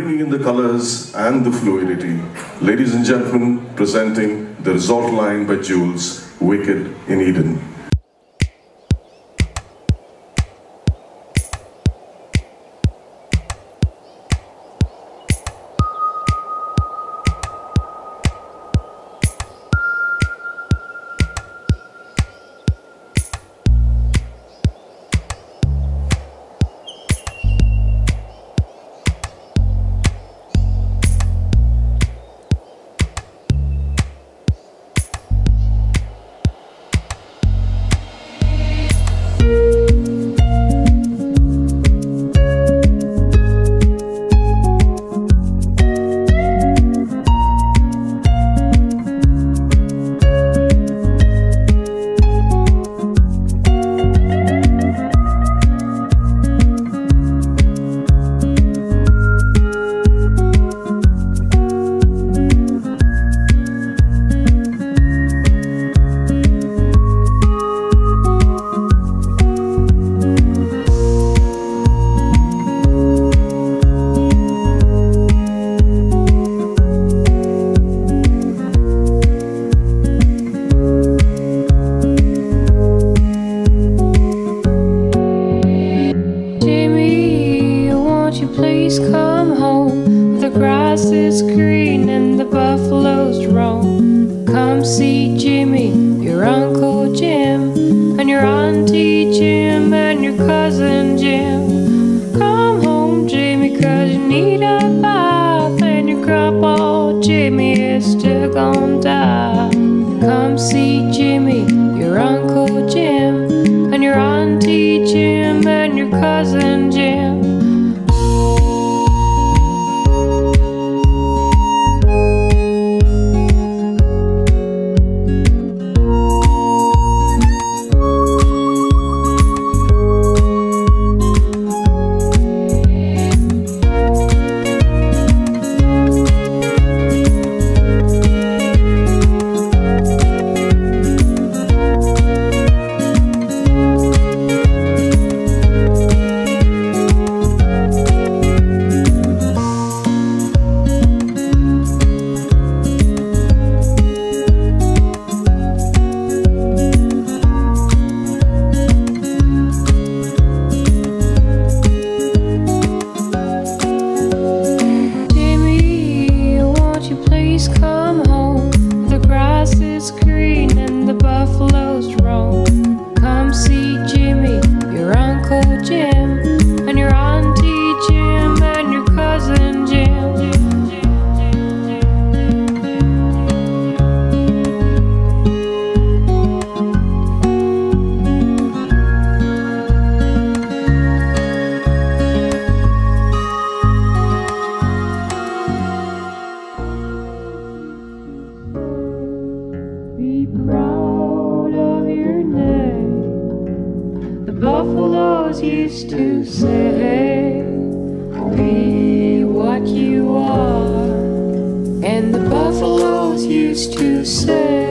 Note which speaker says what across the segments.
Speaker 1: bringing in the colors and the fluidity. Ladies and gentlemen, presenting the resort line by Jules, Wicked in Eden.
Speaker 2: always come proud of your name. The buffaloes used to say, Be what you are. And the buffaloes used to say,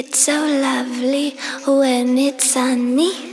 Speaker 2: It's so lovely when it's sunny.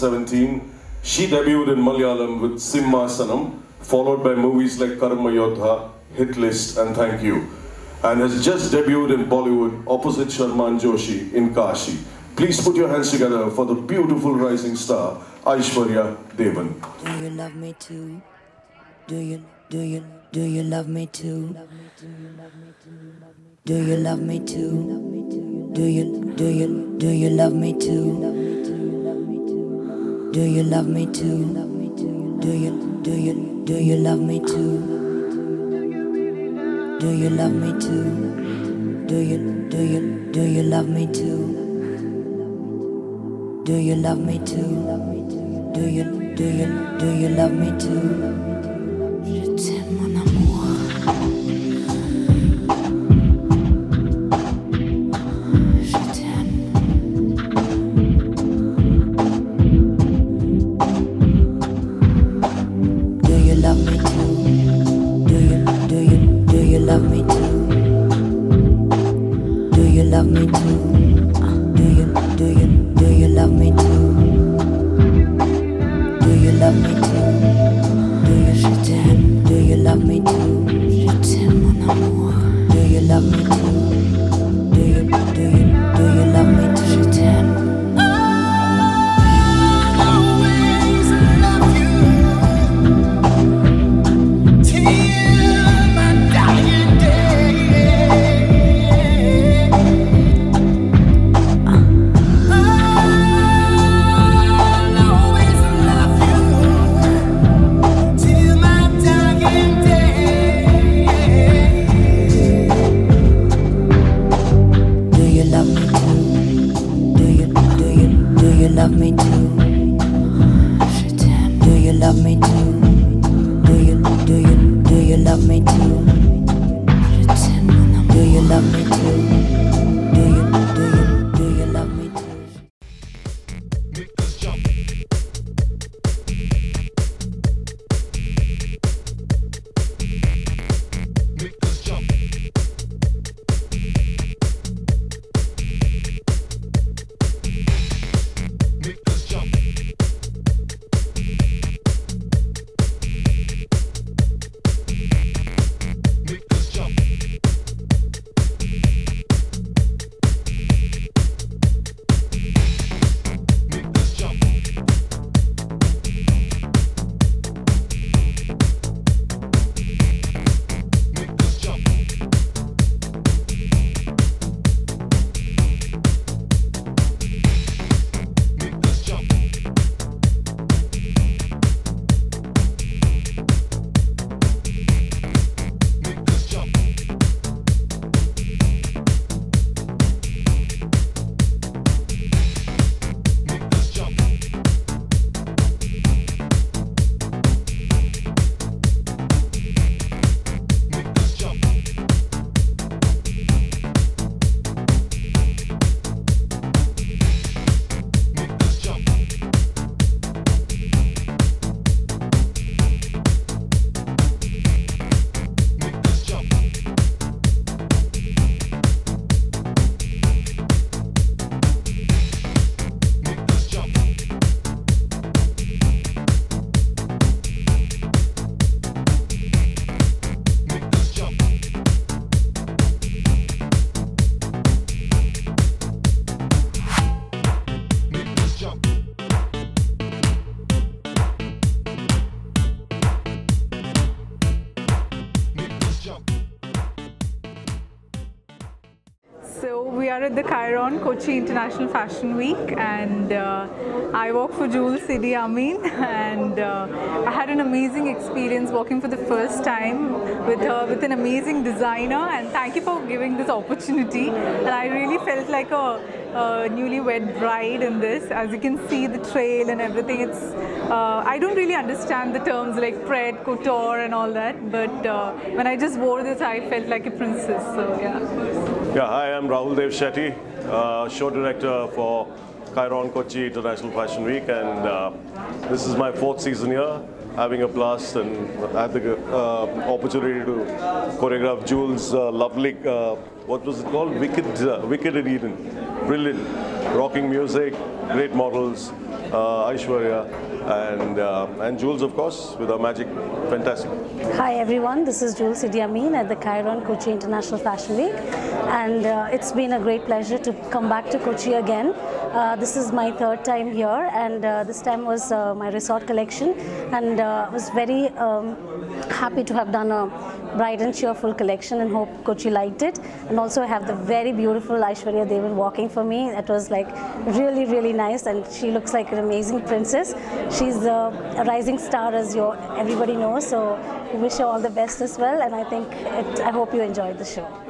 Speaker 1: 2017. She debuted in Malayalam with Simhasanam, followed by movies like Karma Yodha, Hit List, and Thank You, and has just debuted in Bollywood opposite Sharman Joshi in Kashi. Please put your hands together for the beautiful rising star, Aishwarya Devan.
Speaker 3: Do you love me too? Do you, do you, do you love me too? Do you love me too? Do you, do you, do you love me too? Do you love me too? Do you, do you, do you love me too? Do you love me too? Do you, do you, do you love me too? Do you love me too? Do you, do you, do you love me too? Love me too?
Speaker 4: We are at the Kyron Kochi International Fashion Week, and uh, I work for Jules Sidi Amin, and uh, I had an amazing experience working for the first time with her, with an amazing designer. And thank you for giving this opportunity. And I really felt like a, a newlywed bride in this. As you can see, the trail and everything. It's uh, I don't really understand the terms like pret, couture, and all that. But uh, when I just wore this, I felt like a princess. So yeah.
Speaker 5: Yeah, hi, I'm Rahul Dev Shetty, uh, show director for Kyron Kochi International Fashion Week, and uh, this is my fourth season here.
Speaker 1: having a blast and had the uh, opportunity to choreograph Jules' uh, lovely, uh, what was it called? Wicked, uh, Wicked in Eden. Brilliant. Rocking music, great models, Aishwarya, and, uh, and Jules, of course, with her magic. Fantastic.
Speaker 6: Hi everyone, this is Jules Sidi Amin at the Kyron Kochi International Fashion Week and uh, it's been a great pleasure to come back to Kochi again. Uh, this is my third time here and uh, this time was uh, my resort collection and uh, I was very um, happy to have done a bright and cheerful collection and hope Kochi liked it and also I have the very beautiful Aishwarya Devan walking for me. That was like really really nice and she looks like an amazing princess. She's a rising star as your everybody knows so wish her all the best as well and I think it, I hope you enjoyed the show.